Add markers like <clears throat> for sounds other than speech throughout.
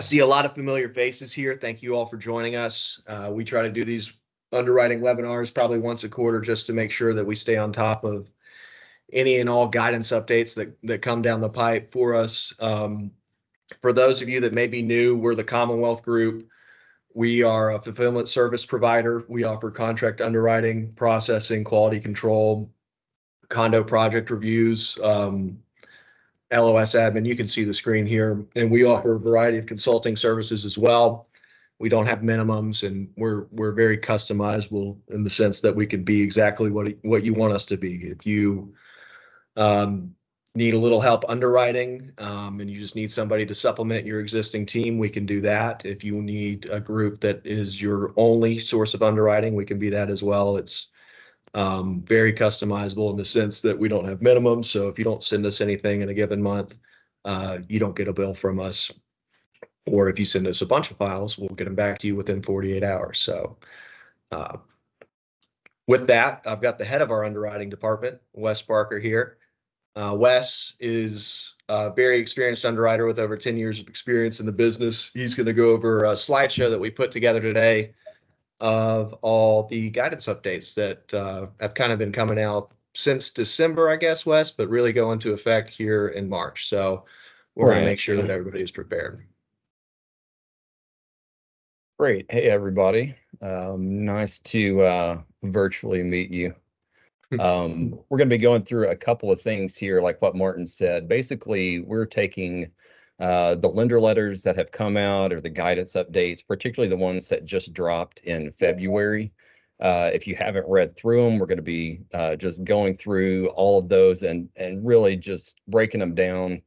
I see a lot of familiar faces here. Thank you all for joining us. Uh, we try to do these underwriting webinars probably once a quarter just to make sure that we stay on top of any and all guidance updates that, that come down the pipe for us. Um, for those of you that may be new, we're the Commonwealth Group. We are a fulfillment service provider. We offer contract underwriting, processing, quality control, condo project reviews, um, LOS admin. You can see the screen here. And we offer a variety of consulting services as well. We don't have minimums and we're we're very customizable in the sense that we can be exactly what what you want us to be. If you um, need a little help underwriting um, and you just need somebody to supplement your existing team, we can do that. If you need a group that is your only source of underwriting, we can be that as well. It's um, very customizable in the sense that we don't have minimums. So if you don't send us anything in a given month, uh, you don't get a bill from us. Or if you send us a bunch of files, we'll get them back to you within 48 hours. So uh, with that, I've got the head of our underwriting department, Wes Parker here. Uh, Wes is a very experienced underwriter with over 10 years of experience in the business. He's going to go over a slideshow that we put together today of all the guidance updates that uh, have kind of been coming out since December, I guess, Wes, but really go into effect here in March. So we're going to make sure that everybody is prepared. Great. Hey, everybody. Um, nice to uh, virtually meet you. <laughs> Um, we're going to be going through a couple of things here, like what Martin said. Basically, we're taking uh, the lender letters that have come out or the guidance updates, particularly the ones that just dropped in February. Uh, if you haven't read through them, we're going to be uh, just going through all of those and and really just breaking them down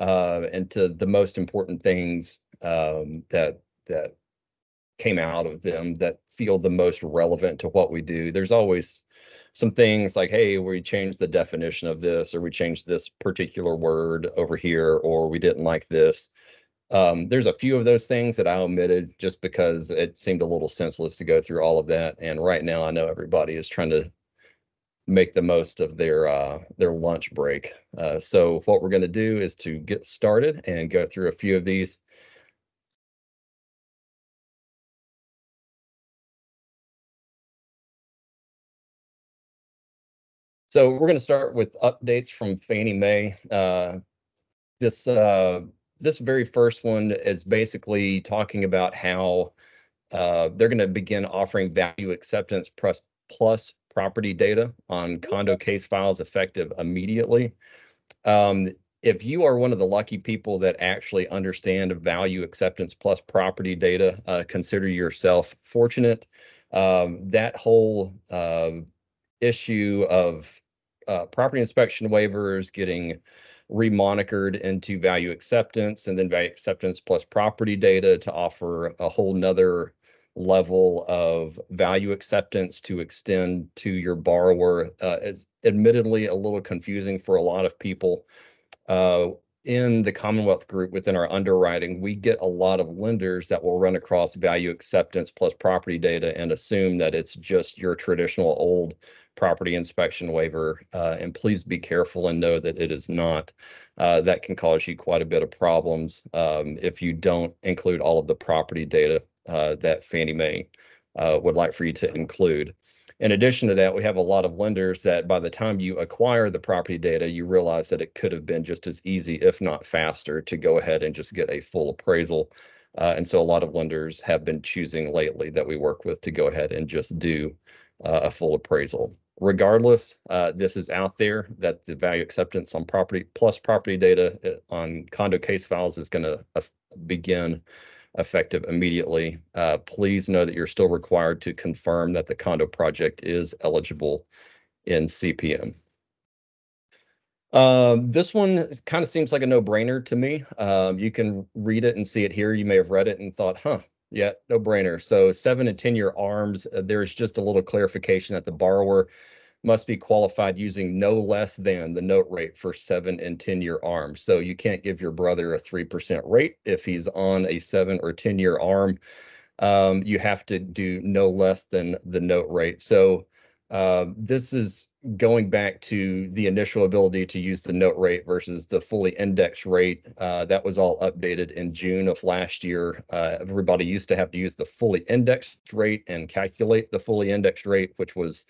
uh, into the most important things um, that that came out of them that feel the most relevant to what we do. There's always some things like, hey, we changed the definition of this, or we changed this particular word over here, or we didn't like this. Um, there's a few of those things that I omitted just because it seemed a little senseless to go through all of that. And right now, I know everybody is trying to make the most of their uh, their lunch break. Uh, so what we're going to do is to get started and go through a few of these. So we're going to start with updates from Fannie Mae. Uh, this uh, this very first one is basically talking about how uh, they're going to begin offering value acceptance plus plus property data on condo case files effective immediately. Um, if you are one of the lucky people that actually understand value acceptance plus property data, uh, consider yourself fortunate. Um, that whole um, issue of uh, property inspection waivers getting remonikered into value acceptance and then value acceptance plus property data to offer a whole nother level of value acceptance to extend to your borrower uh, is admittedly a little confusing for a lot of people. Uh, in the Commonwealth Group within our underwriting, we get a lot of lenders that will run across value acceptance plus property data and assume that it's just your traditional old property inspection waiver. Uh, and please be careful and know that it is not. Uh, that can cause you quite a bit of problems um, if you don't include all of the property data uh, that Fannie Mae uh, would like for you to include. In addition to that, we have a lot of lenders that by the time you acquire the property data, you realize that it could have been just as easy, if not faster, to go ahead and just get a full appraisal. Uh, and so a lot of lenders have been choosing lately that we work with to go ahead and just do uh, a full appraisal. Regardless, uh, this is out there that the value acceptance on property plus property data uh, on condo case files is going to begin effective immediately. Uh, please know that you're still required to confirm that the condo project is eligible in CPM. Um, this one kind of seems like a no-brainer to me. Um, you can read it and see it here. You may have read it and thought, huh, yeah, no brainer. So seven and 10 year arms, uh, there's just a little clarification that the borrower must be qualified using no less than the note rate for seven and 10 year arms. So you can't give your brother a 3% rate if he's on a seven or 10 year arm. Um, you have to do no less than the note rate. So uh, this is going back to the initial ability to use the note rate versus the fully indexed rate, uh, that was all updated in June of last year. Uh, everybody used to have to use the fully indexed rate and calculate the fully indexed rate, which was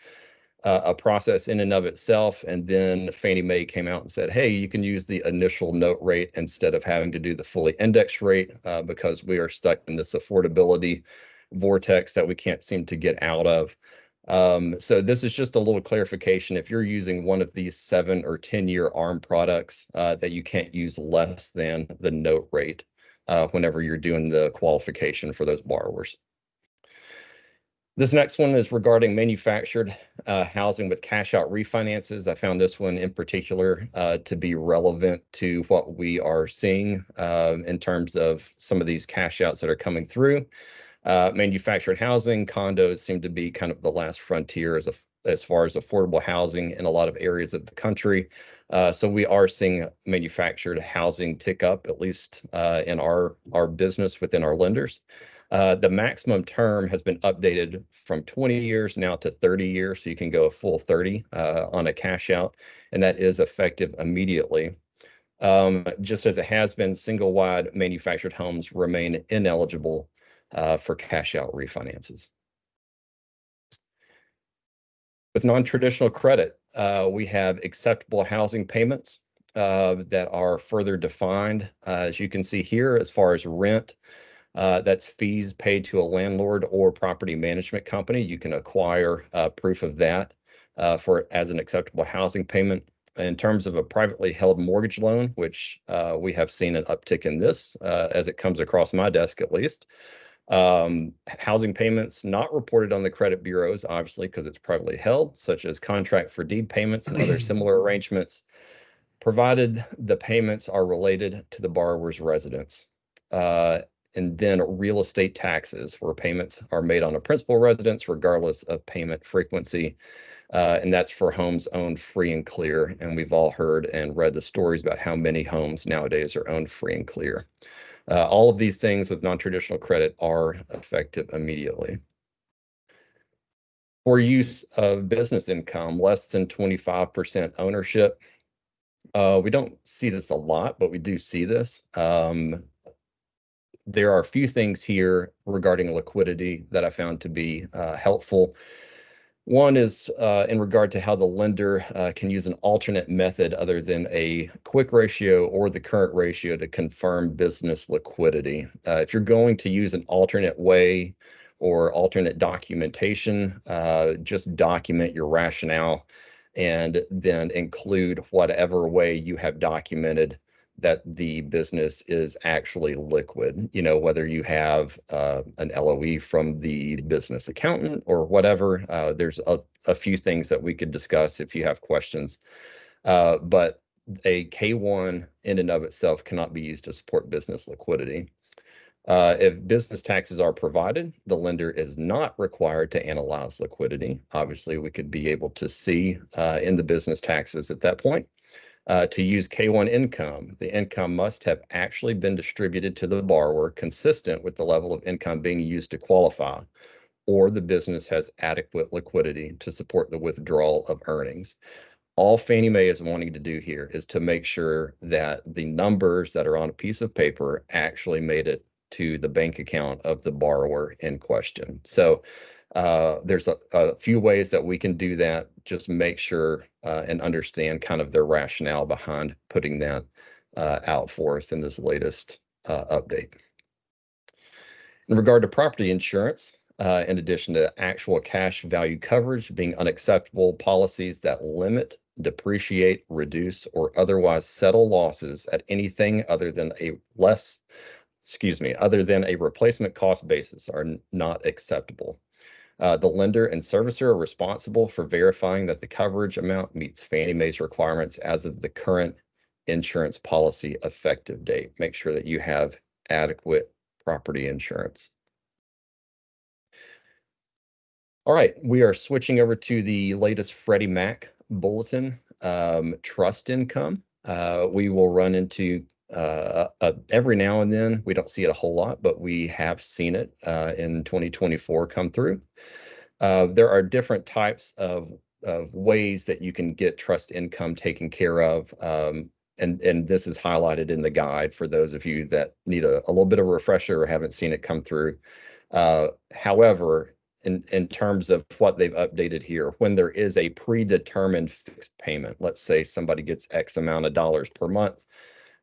uh, a process in and of itself. And then Fannie Mae came out and said, hey, you can use the initial note rate instead of having to do the fully indexed rate uh, because we are stuck in this affordability vortex that we can't seem to get out of. Um, so this is just a little clarification. If you're using one of these seven or 10 year ARM products, uh, that you can't use less than the note rate uh, whenever you're doing the qualification for those borrowers. This next one is regarding manufactured uh, housing with cash out refinances. I found this one in particular uh, to be relevant to what we are seeing uh, in terms of some of these cash outs that are coming through. Uh, manufactured housing, condos seem to be kind of the last frontier as a, as far as affordable housing in a lot of areas of the country. Uh, so we are seeing manufactured housing tick up, at least uh, in our our business within our lenders. Uh, the maximum term has been updated from 20 years now to 30 years, so you can go a full 30 uh, on a cash out, and that is effective immediately. Um, just as it has been, single wide manufactured homes remain ineligible uh, for cash out refinances. With non-traditional credit, uh, we have acceptable housing payments uh, that are further defined. Uh, as you can see here, as far as rent, uh, that's fees paid to a landlord or property management company. You can acquire uh, proof of that for as an acceptable housing payment. In terms of a privately held mortgage loan, which we have seen an uptick in this as it comes across my desk at least, um, housing payments not reported on the credit bureaus, obviously, because it's privately held, such as contract for deed payments and other <clears throat> similar arrangements, provided the payments are related to the borrower's residence. Uh, and then real estate taxes, where payments are made on a principal residence, regardless of payment frequency. Uh, and that's for homes owned free and clear. And we've all heard and read the stories about how many homes nowadays are owned free and clear. Uh, all of these things with non-traditional credit are effective immediately. For use of business income, less than 25% ownership. Uh, we don't see this a lot, but we do see this. Um, there are a few things here regarding liquidity that I found to be uh, helpful. One is uh, in regard to how the lender uh, can use an alternate method other than a quick ratio or the current ratio to confirm business liquidity. Uh, if you're going to use an alternate way or alternate documentation, uh, just document your rationale and then include whatever way you have documented that the business is actually liquid. You know, whether you have uh, an LOE from the business accountant or whatever. Uh, there's a, a, few things that we could discuss if you have questions. Uh, but a K1 in and of itself cannot be used to support business liquidity. Uh, if business taxes are provided, the lender is not required to analyze liquidity. Obviously, we could be able to see uh, in the business taxes at that point. Uh, to use K1 income, the income must have actually been distributed to the borrower consistent with the level of income being used to qualify, or the business has adequate liquidity to support the withdrawal of earnings. All Fannie Mae is wanting to do here is to make sure that the numbers that are on a piece of paper actually made it to the bank account of the borrower in question. So uh, there's a, a, few ways that we can do that. Just make sure uh, and understand kind of their rationale behind putting that uh, out for us in this latest uh, update. In regard to property insurance, uh, in addition to actual cash value coverage being unacceptable policies that limit, depreciate, reduce, or otherwise settle losses at anything other than a less, excuse me, other than a replacement cost basis are not acceptable. Uh, the lender and servicer are responsible for verifying that the coverage amount meets Fannie Mae's requirements as of the current insurance policy effective date. Make sure that you have adequate property insurance. All right, we are switching over to the latest Freddie Mac bulletin, um, trust income. Uh, we will run into uh, uh, every now and then. We don't see it a whole lot, but we have seen it uh, in 2024 come through. Uh, there are different types of of ways that you can get trust income taken care of. Um, and, and this is highlighted in the guide for those of you that need a, a little bit of a refresher or haven't seen it come through. Uh, however, in, in terms of what they've updated here, when there is a predetermined fixed payment, let's say somebody gets X amount of dollars per month,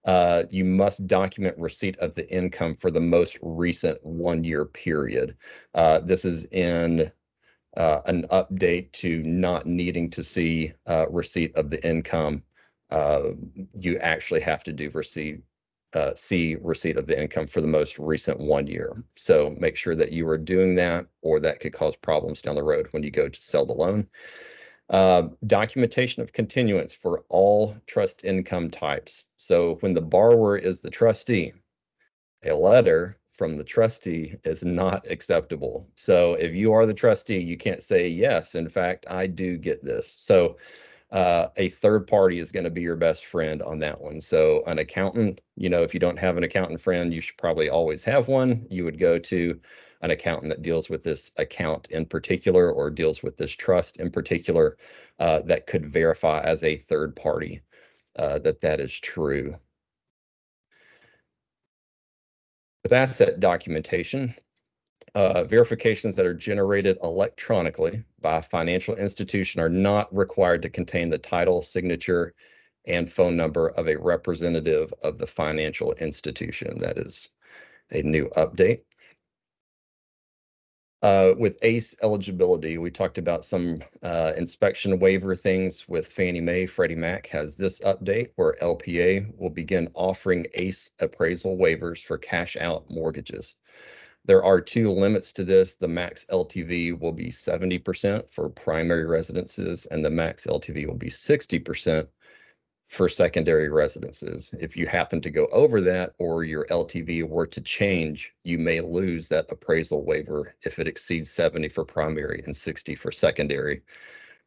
uh, you must document receipt of the income for the most recent one-year period. Uh, this is in uh, an update to not needing to see uh, receipt of the income. Uh, you actually have to do receipt uh, see receipt of the income for the most recent one year. So make sure that you are doing that, or that could cause problems down the road when you go to sell the loan. Uh, documentation of continuance for all trust income types. So when the borrower is the trustee, a letter from the trustee is not acceptable. So if you are the trustee, you can't say, yes, in fact, I do get this. So uh, a third party is going to be your best friend on that one. So an accountant, you know, if you don't have an accountant friend, you should probably always have one. You would go to an accountant that deals with this account in particular or deals with this trust in particular uh, that could verify as a third party uh, that that is true. With asset documentation, uh, verifications that are generated electronically by a financial institution are not required to contain the title, signature, and phone number of a representative of the financial institution. That is a new update. Uh, with ACE eligibility, we talked about some uh, inspection waiver things with Fannie Mae. Freddie Mac has this update where LPA will begin offering ACE appraisal waivers for cash out mortgages. There are two limits to this. The max LTV will be 70% for primary residences and the max LTV will be 60% for secondary residences. If you happen to go over that or your LTV were to change, you may lose that appraisal waiver if it exceeds 70 for primary and 60 for secondary.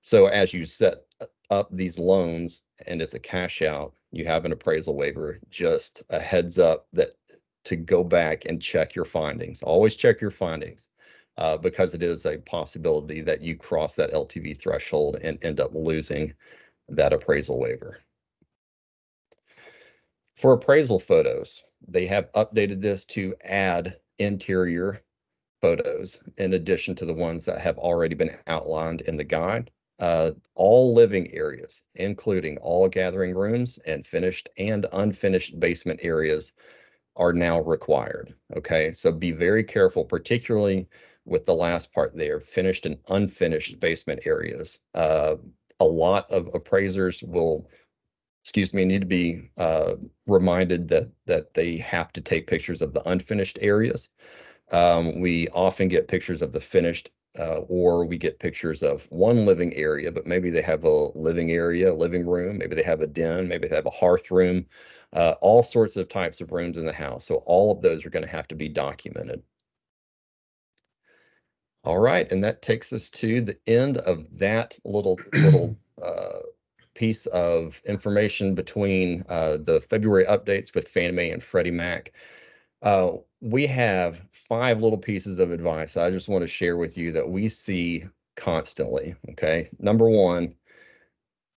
So as you set up these loans and it's a cash out, you have an appraisal waiver, just a heads up that to go back and check your findings. Always check your findings uh, because it is a possibility that you cross that LTV threshold and end up losing that appraisal waiver. For appraisal photos, they have updated this to add interior photos in addition to the ones that have already been outlined in the guide. Uh, all living areas, including all gathering rooms and finished and unfinished basement areas are now required. Okay, so be very careful, particularly with the last part there, finished and unfinished basement areas. Uh, a lot of appraisers will, excuse me, need to be uh, reminded that that they have to take pictures of the unfinished areas. Um, we often get pictures of the finished uh, or we get pictures of one living area, but maybe they have a living area, a living room, maybe they have a den, maybe they have a hearth room, uh, all sorts of types of rooms in the house. So all of those are going to have to be documented. All right, and that takes us to the end of that little little <clears throat> uh, piece of information between uh, the February updates with Fannie Mae and Freddie Mac. Uh, we have five little pieces of advice I just want to share with you that we see constantly. Okay. Number one,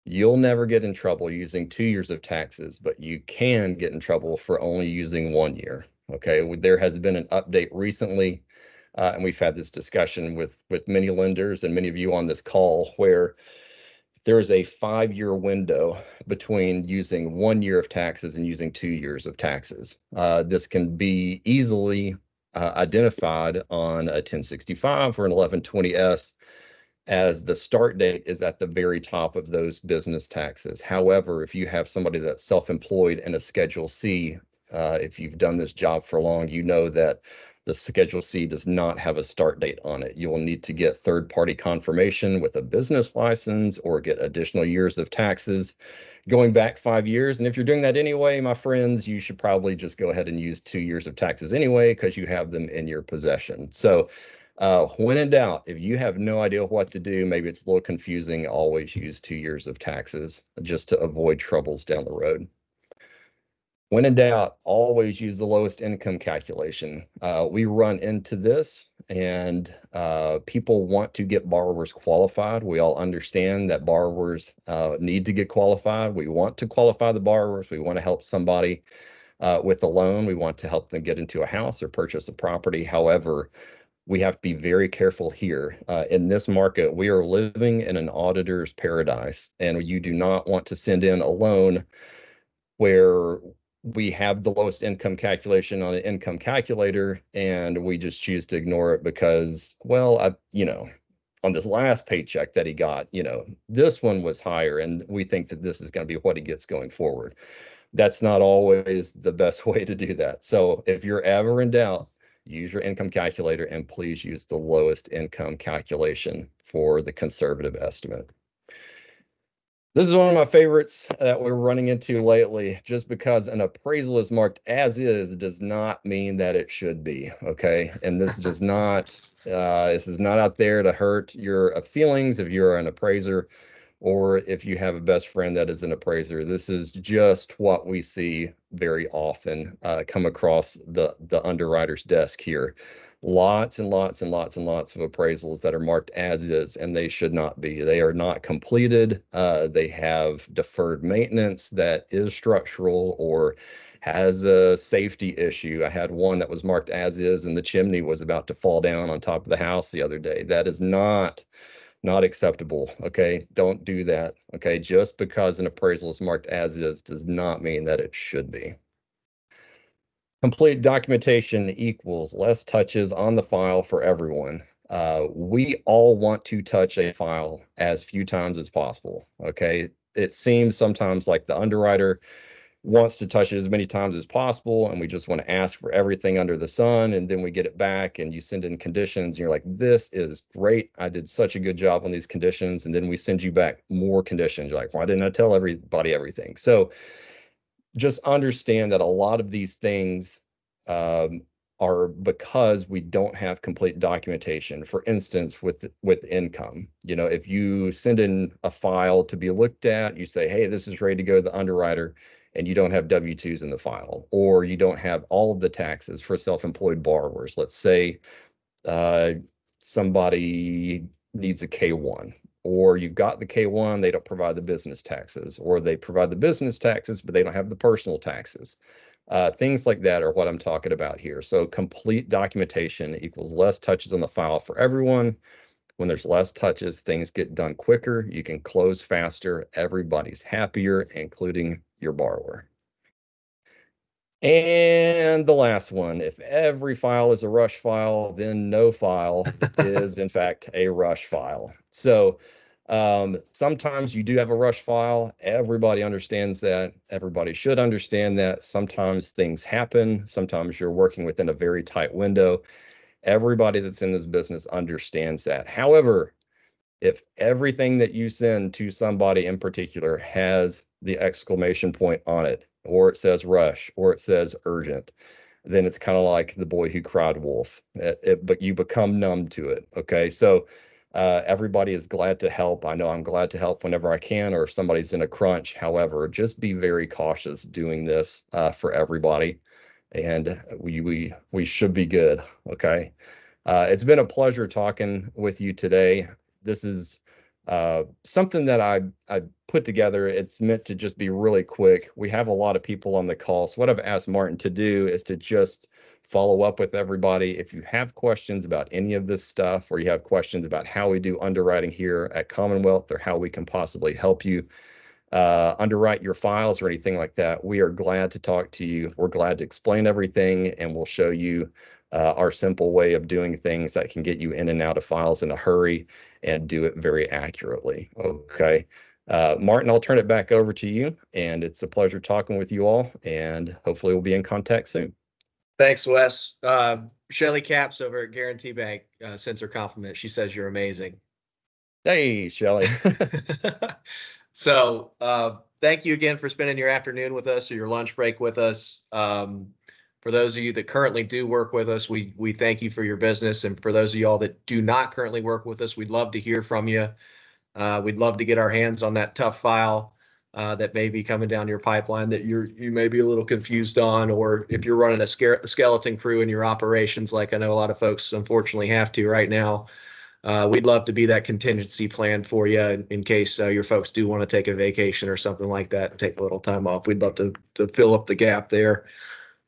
you'll never get in trouble using two years of taxes, but you can get in trouble for only using one year. Okay. There has been an update recently, uh, and we've had this discussion with with many lenders and many of you on this call where there is a five-year window between using one year of taxes and using two years of taxes. Uh, this can be easily uh, identified on a 1065 or an 1120S as the start date is at the very top of those business taxes. However, if you have somebody that's self-employed and a Schedule C, uh, if you've done this job for long, you know that the Schedule C does not have a start date on it. You will need to get third-party confirmation with a business license or get additional years of taxes going back five years. And if you're doing that anyway, my friends, you should probably just go ahead and use two years of taxes anyway because you have them in your possession. So uh, when in doubt, if you have no idea what to do, maybe it's a little confusing, always use two years of taxes just to avoid troubles down the road. When in doubt, always use the lowest income calculation. Uh, we run into this and uh, people want to get borrowers qualified. We all understand that borrowers uh, need to get qualified. We want to qualify the borrowers. We want to help somebody uh, with a loan. We want to help them get into a house or purchase a property. However, we have to be very careful here. Uh, in this market, we are living in an auditor's paradise, and you do not want to send in a loan where we have the lowest income calculation on an income calculator and we just choose to ignore it because, well, I, you know, on this last paycheck that he got, you know, this one was higher and we think that this is going to be what he gets going forward. That's not always the best <laughs> way to do that. So if you're ever in doubt, use your income calculator and please use the lowest income calculation for the conservative estimate. This is one of my favorites that we're running into lately, just because an appraisal is marked as is does not mean that it should be, okay? And this does <laughs> not, uh, this is not out there to hurt your uh, feelings if you're an appraiser or if you have a best friend that is an appraiser. This is just what we see very often uh, come across the, the underwriter's desk here lots and lots and lots and lots of appraisals that are marked as is, and they should not be. They are not completed. Uh, they have deferred maintenance that is structural or has a safety issue. I had one that was marked as is, and the chimney was about to fall down on top of the house the other day. That is not not acceptable. Okay, don't do that. Okay, just because an appraisal is marked as is does not mean that it should be. Complete documentation equals less touches on the file for everyone. Uh, we all want to touch a file as few times as possible. Okay. It seems sometimes like the underwriter wants to touch it as many times as possible and we just want to ask for everything under the sun and then we get it back and you send in conditions and you're like this is great i did such a good job on these conditions and then we send you back more conditions you're like why didn't i tell everybody everything so just understand that a lot of these things um, are because we don't have complete documentation. For instance, with with income, you know, if you send in a file to be looked at, you say, "Hey, this is ready to go to the underwriter," and you don't have W-2s in the file, or you don't have all of the taxes for self-employed borrowers. Let's say uh, somebody needs a K-1 or you've got the K1, they don't provide the business taxes, or they provide the business taxes, but they don't have the personal taxes. Uh, things like that are what I'm talking about here. So complete documentation equals less touches on the file for everyone. When there's less touches, things get done quicker. You can close faster. Everybody's happier, including your borrower. And the last one, if every file is a rush file, then no file <laughs> is in fact a rush file. So um, sometimes you do have a rush file. Everybody understands that. Everybody should understand that. Sometimes things happen. Sometimes you're working within a very tight window. Everybody that's in this business understands that. However, if everything that you send to somebody in particular has the exclamation point on it, or it says rush, or it says urgent, then it's kind of like the boy who cried wolf. It, it, but you become numb to it. Okay. So uh, everybody is glad to help. I know I'm glad to help whenever I can, or if somebody's in a crunch. However, just be very cautious doing this uh, for everybody, and we we we should be good. Okay. Uh, it's been a pleasure talking with you today. This is uh, something that I I put together. It's meant to just be really quick. We have a lot of people on the call, so what I've asked Martin to do is to just follow up with everybody. If you have questions about any of this stuff, or you have questions about how we do underwriting here at Commonwealth, or how we can possibly help you uh, underwrite your files or anything like that, we are glad to talk to you. We're glad to explain everything, and we'll show you uh, our simple way of doing things that can get you in and out of files in a hurry and do it very accurately. Okay. Uh, Martin, I'll turn it back over to you. And it's a pleasure talking with you all. And hopefully, we'll be in contact soon. Thanks, Wes. Uh, Shelly Caps over at Guarantee Bank uh, sends her compliment. She says you're amazing. Hey, Shelly. <laughs> so, uh, thank you again for spending your afternoon with us or your lunch break with us. Um, for those of you that currently do work with us, we we thank you for your business. And for those of y'all that do not currently work with us, we'd love to hear from you. Uh, we'd love to get our hands on that tough file. uh, that may be coming down your pipeline that you're you may be a little confused on, or if you're running a scare, skeleton crew in your operations, like I know a lot of folks unfortunately have to right now. Uh, we'd love to be that contingency plan for you in, in case uh, your folks do want to take a vacation or something like that and take a little time off. We'd love to to fill up the gap there.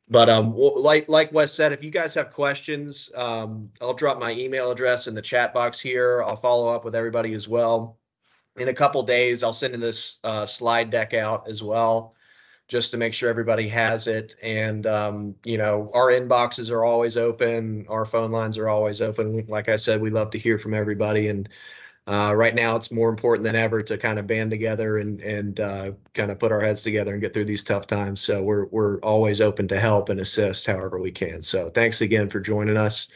But um, like like Wes said, if you guys have questions, um, I'll drop my email address in the chat box here. I'll follow up with everybody as well. In a couple days, I'll send in this uh, slide deck out as well, just to make sure everybody has it. And um, you know, our inboxes are always open. Our phone lines are always open. Like I said, we love to hear from everybody and. Uh, right now, it's more important than ever to kind of band together and and uh, kind of put our heads together and get through these tough times. So we're we're always open to help and assist however we can. So thanks again for joining us,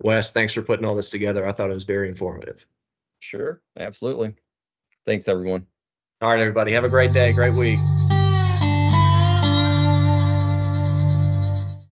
Wes. Thanks for putting all this together. I thought it was very informative. Sure, absolutely. Thanks, everyone. All right, everybody. Have a great day. Great week.